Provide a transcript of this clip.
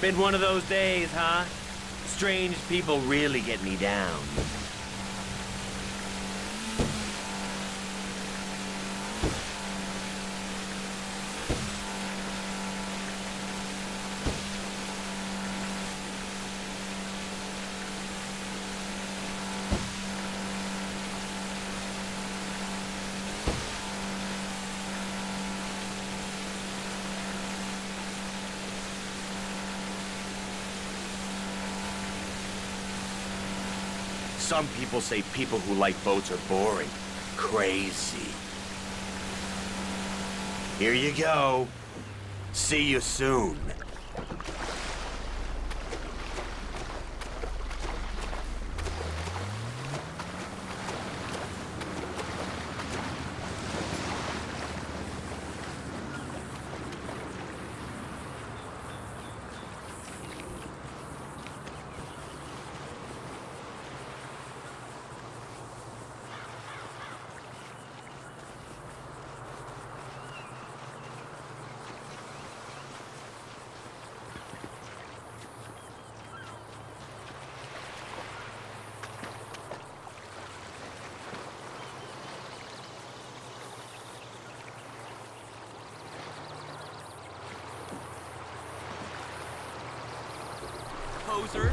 Been one of those days, huh? Strange people really get me down. Some people say people who like boats are boring. Crazy. Here you go. See you soon. Moser.